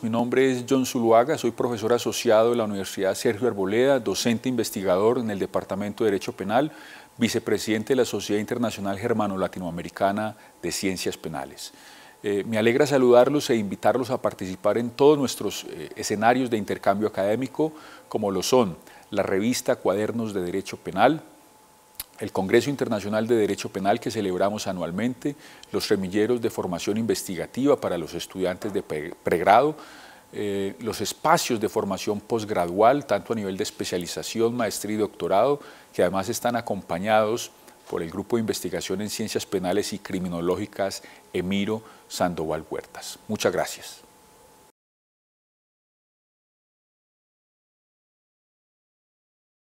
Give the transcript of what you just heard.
Mi nombre es John Zuluaga, soy profesor asociado de la Universidad Sergio Arboleda, docente investigador en el Departamento de Derecho Penal, vicepresidente de la Sociedad Internacional Germano-Latinoamericana de Ciencias Penales. Eh, me alegra saludarlos e invitarlos a participar en todos nuestros eh, escenarios de intercambio académico, como lo son la revista Cuadernos de Derecho Penal, el Congreso Internacional de Derecho Penal que celebramos anualmente, los remilleros de formación investigativa para los estudiantes de pregrado, eh, los espacios de formación posgradual, tanto a nivel de especialización, maestría y doctorado, que además están acompañados por el Grupo de Investigación en Ciencias Penales y Criminológicas Emiro Sandoval Huertas. Muchas gracias.